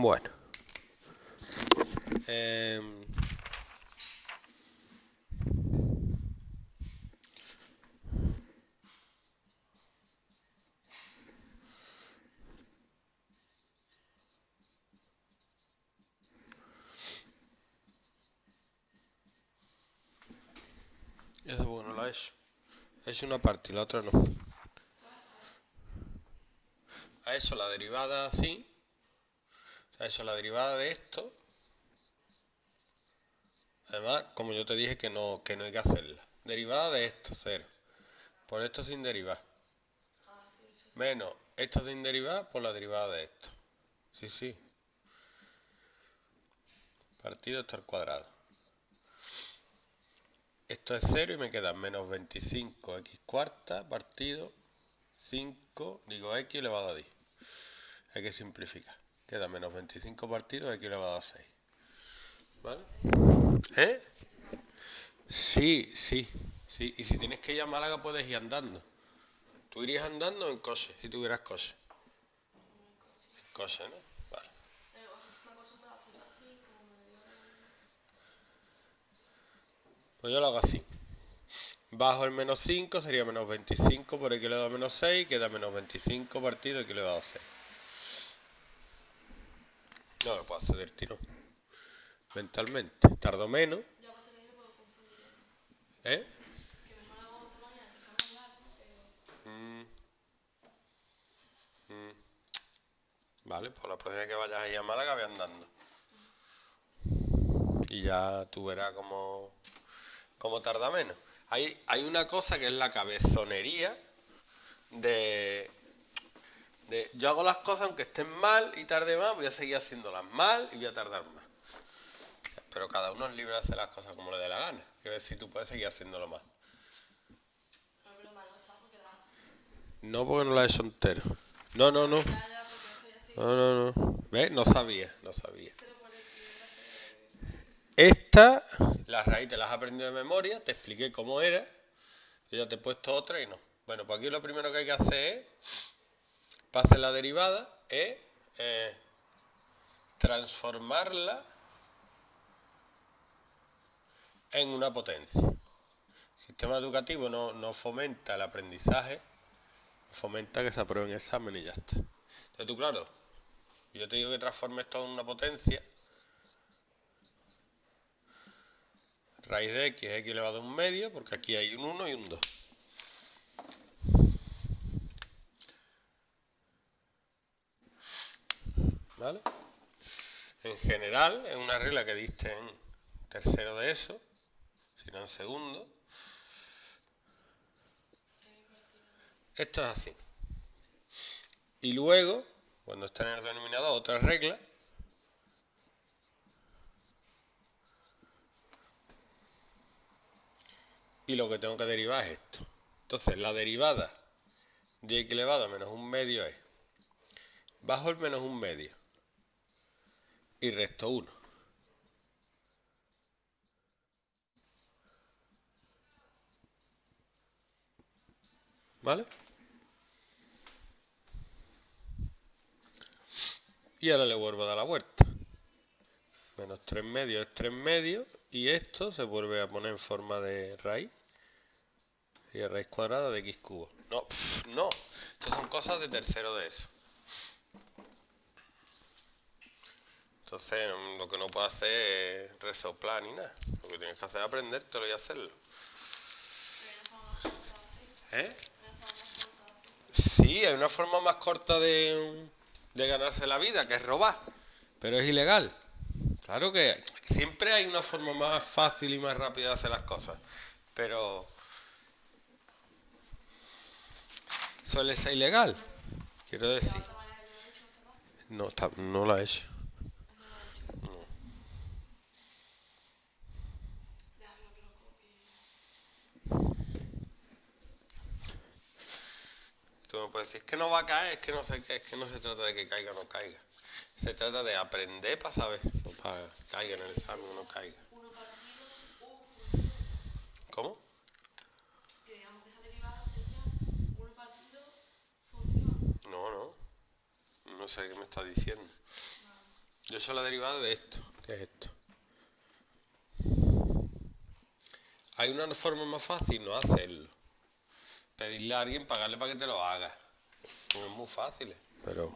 Bueno. Em, Eso bueno, la. He hecho una parte la otra no. Ha hecho la derivada así. Hecho la derivada de esto. Además, como yo te dije que no, que no hay que hacerla. Derivada de esto, cero. Por esto sin derivar. Menos esto sin derivar por la derivada de esto. Sí, sí. Partido esto al cuadrado. Esto es 0 y me queda menos 25x cuarta partido 5, digo x elevado a 10. Hay que simplificar. Queda menos 25 partido x elevado a 6. ¿Vale? ¿Eh? Sí, sí, sí. Y si tienes que ir a Málaga puedes ir andando. ¿Tú irías andando en coche, si tuvieras coche? En coche, ¿no? Pues yo lo hago así. Bajo el menos 5 sería menos 25 por elevado a menos 6, queda menos 25 partido elevado a 6. No lo puedo hacer del tiro. Mentalmente. Tardo menos. ¿Eh? Mm. Mm. Vale, pues la próxima que vayas ahí a Málaga voy andando. Y ya tú verás cómo como tarda menos. Hay, hay una cosa que es la cabezonería de, Yo hago las cosas aunque estén mal y tarde más, voy a seguir haciéndolas mal y voy a tardar más. Pero cada uno es libre de hacer las cosas como le dé la gana. Quiero decir, tú puedes seguir haciéndolo mal. No, porque no la he hecho entero. No, no, no. No, no, no. ¿Ves? No sabía, no sabía. Esta, la raíz te las has aprendido de memoria, te expliqué cómo era, yo ya te he puesto otra y no. Bueno, pues aquí lo primero que hay que hacer es, hacer la derivada, es eh, transformarla en una potencia. El sistema educativo no, no fomenta el aprendizaje, fomenta que se aprueben exámenes y ya está. Entonces tú, claro, yo te digo que transformes todo en una potencia, raíz de x es x elevado a un medio, porque aquí hay un 1 y un 2. ¿Vale? En general, es una regla que diste en tercero de eso, sino en segundo. Esto es así. Y luego, cuando está en el denominador, otra regla y lo que tengo que derivar es esto. Entonces, la derivada de x elevado a menos un medio es bajo el menos un medio y resto 1. ¿Vale? Y ahora le vuelvo a dar la vuelta. Menos 3 medios es 3 medios y esto se vuelve a poner en forma de raíz y raíz cuadrada de x cubo. No, no. Estas son cosas de tercero de eso. Entonces, lo que no puedo hacer es resoplar ni nada. Lo que tienes que hacer es aprendértelo y hacerlo. ¿Eh? Sí, hay una forma más corta de, de ganarse la vida, que es robar. Pero es ilegal. Claro que siempre hay una forma más fácil y más rápida de hacer las cosas. Pero suele ser ilegal. Quiero decir. No, no la he hecho. No. Puedes decir, es que no va a caer, es que no es que se trata de que caiga o no caiga. Se trata de aprender para saber, no para que caiga en el examen o no caiga. ¿Cómo? No, no. No sé qué me está diciendo. Yo soy la derivada de esto. ¿Qué es esto? Hay una forma más fácil, no hacerlo. Pedirle a alguien, pagarle para que te lo haga. Es muy fácil, pero